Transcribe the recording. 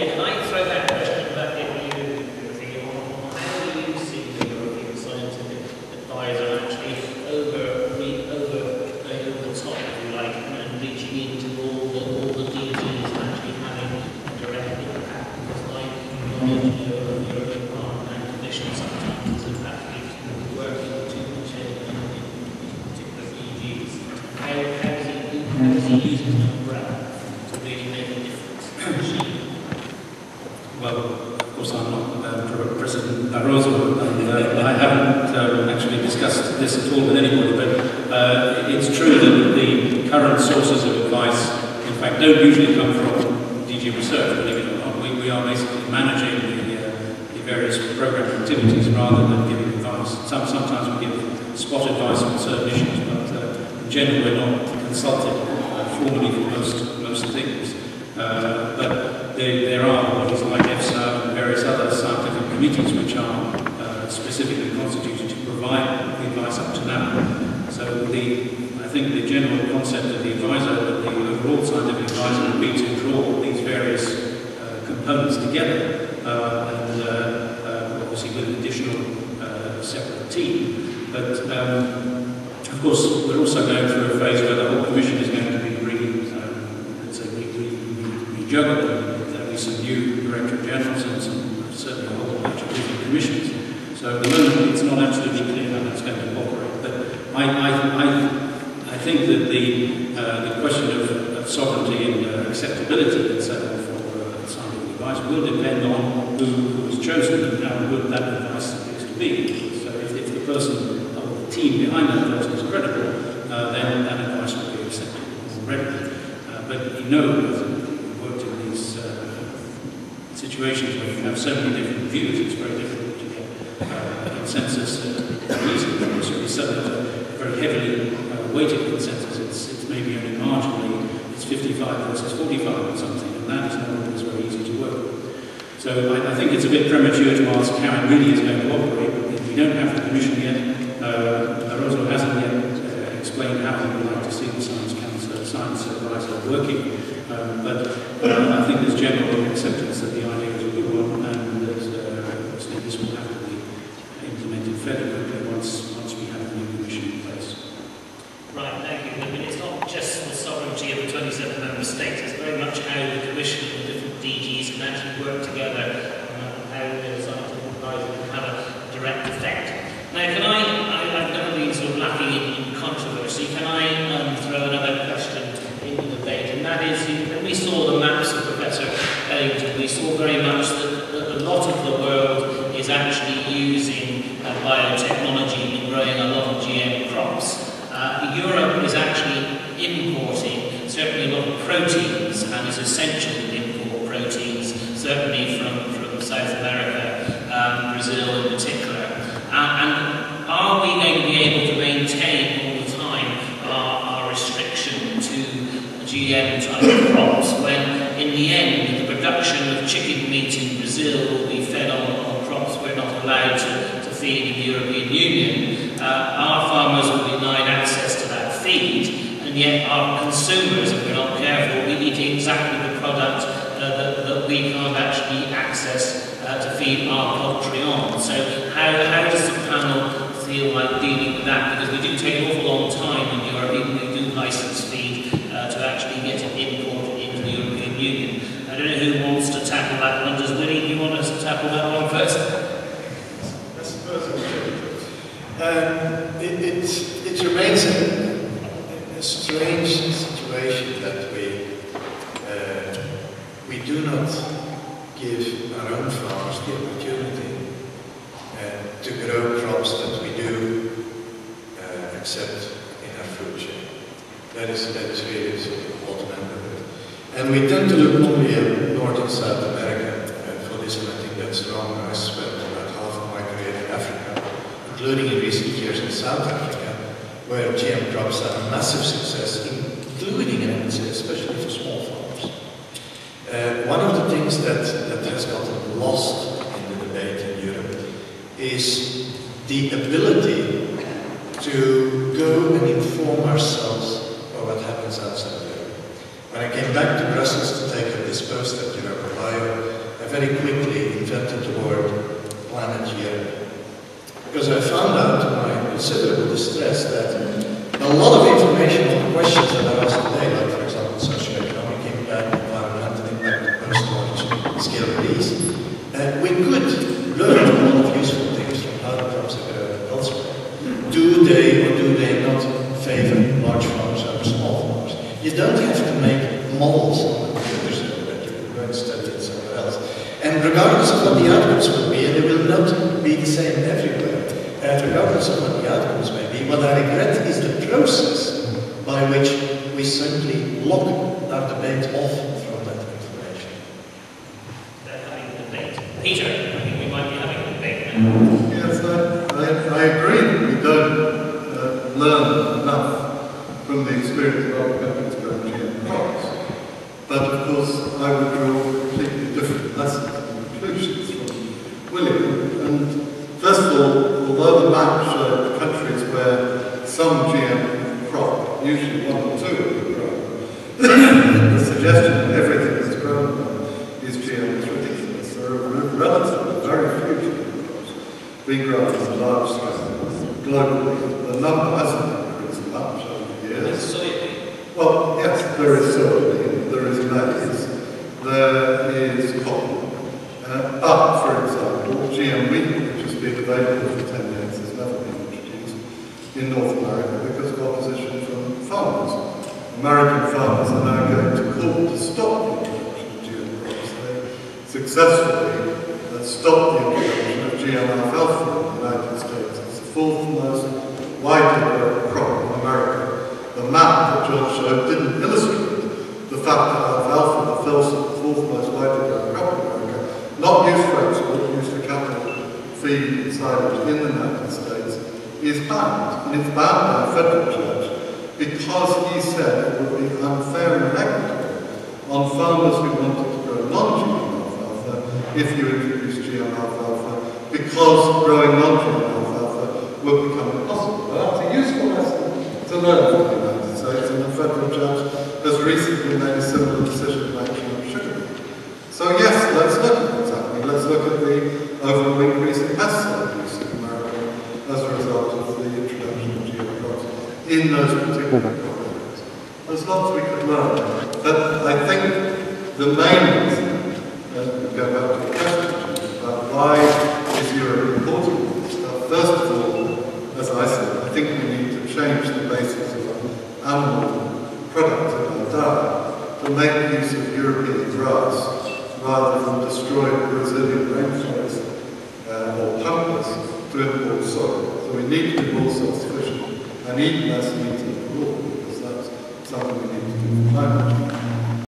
Can I throw that question back at you, on how do you see the European scientific advisor actually over, re- over, going over the top, if you like, and reaching into all the, all the DGs and actually having a direct impact? Because like knowledge, you know, of the European Parliament and Commission sometimes is actually working too much in, in, in particular DGs. How, how is he, how is he using an umbrella to really make a difference? Well, of course, I'm not uh, President Barroso, and uh, I haven't uh, actually discussed this at all with anybody, but uh, it's true that the current sources of advice, in fact, don't usually come from DG Research, believe it or not. We, we are basically managing the, uh, the various program activities rather than giving advice. Some, sometimes we give spot advice on certain issues, but uh, in general, we're not consulted uh, formally for most, most things. Uh, but there, there are bodies like EFSA and various other scientific committees which are uh, specifically constituted to provide the advice up to now. So the, I think the general concept of the advisor, the overall scientific advisor would be to draw these various uh, components together uh, and uh, obviously with an additional separate team. But um, of course, we're also going through a phase where the whole commission is going to be re, um, let's say, re, re, re. There'll be some new director generals and some, certainly a whole bunch of different commissions. So at the moment, it's not absolutely clear how that's going to operate. But I, I, I think that the, uh, the question of, of sovereignty and uh, acceptability, let's say, for uh, scientific advice will depend on who, who is chosen and how good that advice is to be. So if, if the person or the team behind that person is credible, uh, then that advice will be accepted already. Uh, but you know, we've worked in these uh, situations where you have so many different views, it's very difficult to get uh, consensus uh, easily. Of course, if you suddenly have a very heavily uh, weighted consensus, it's, it's maybe only marginally, it's 55 versus 45 or something, and that is not always very easy to work. So I, I think it's a bit premature to ask how it really is going to operate. We don't have the commission yet, uh, Barroso hasn't yet uh, explained how he would like to see the Science Council, Science Advisor working. Um, but uh, I think there's general acceptance that the idea is a good one, and that uh, obviously this will have to be implemented fairly quickly once, once we have the new commission in place. Right, thank you. I mean, it's not just the sovereignty of the 27 member states, it's very much how the Commission and the different DGs can actually work together and how the scientific advisor can have a direct effect. Now, can I, I I've never been sort of lacking in, in controversy, can I um, throw another question in the debate? And that is, you know, when we saw the maps of Professor Beddington, we saw very much that, that a lot of the world is actually using uh, biotechnology in growing a lot of GM crops. Uh, Europe is actually importing certainly a lot of proteins and is essential to import proteins, certainly from, from South America, um, Brazil in particular. Uh, and are we going to be able to maintain all the time our, our restriction to GM type crops when in the end the production of chicken meat in Brazil will be fed on, on crops we're not allowed to, to feed in the European Union? Uh, our farmers will be denied access to that feed, and yet our consumers, if we're not careful, be eating exactly the product uh, that, that we can't actually access uh, to feed our poultry on. So how, how does the panel feel like dealing with that? Because we do take an awful long time in Europe, even when we do license feed, uh, to actually get it imported into the European Union. I don't know who wants to tackle that one. Does Willie, do you want us to tackle that one first? I suppose I should. Um, it, it, it remains a, a strange situation that we, uh, we do not give our own farmers the opportunity uh, to grow crops that we do uh, accept in our food chain. That is, that is really the bottom. And we tend to look only at North and South America uh, for this, and I think that's wrong. I spent about half of my career in Africa, including in South Africa, where GM crops are a massive success, including, I would say, especially for small farms. Uh, one of the things that, that has gotten lost in the debate in Europe is the ability to go and inform ourselves of what happens outside Europe. When I came back to Brussels to take up this post at Europa Bio, very quickly invented the word planet GM. Because I found out to my considerable distress that a lot of information on the questions that I asked today, like for example socioeconomic impact, environmental impact, post-knowledge, scale release, uh, we could learn a lot of useful things from are grown elsewhere. Do they or do they not favor large farms over small farms? You don't have to make models the that you can go and study somewhere else. And regardless of what the outcomes will be, they will not be the same everywhere, and regardless of what the outcomes may what I regret is the process by which we simply lock our debate off from that information. They're having a debate. Peter, I think we might be having a debate now. Yes, I, I, I agree that we don't uh, learn enough from the experience of other countries growing GM crops. But of course, I would draw completely different lessons and conclusions from William. And first of all, although the map showed countries where some GM crop, usually one or two are grown, the suggestion that everything is grown is GM is ridiculous. There are relatively very few GM crops being grown on large scale globally. The number hasn't increased much over the years. Well, yes, there is soybean, there is maize, there is cotton. Uh, but, for example, GM wheat, which has been available for 10 years, has never been introduced in North America because of opposition from farmers. American farmers are now going to court to stop the introduction of GM crops. They successfully stopped the introduction of GM alfalfa in the United States. It's the fourth most widely crop in America. The map that John showed didn't illustrate the fact that alfalfa, the fourth most widely grown crop in America, not used for export, used for cattle feed and silage in the United States, is banned. And it's banned by federal because he said it would be unfair and inequitable on farmers who wanted to grow non-GM alfalfa if you introduced GM alfalfa because growing non-GM alfalfa would become impossible. Well, that's a useful lesson to learn from the United States, and the federal judge has recently made a similar decision about GM sugar. So yes, let's look at what's happening. Let's look at the overall increase in pesticide use in America as a result of the introduction of GM crops in those particular crop areas. There's lots we could learn, but I think the main reason, and we go back to the question about why is Europe important stuff, first of all, as I said, I think we need to change the basis of animal products in our diet to make use of European grass rather than destroy Brazilian rainforests uh, or pampas to import soy. So we need to be more self-sufficient and eat less meat. Salve, Deus,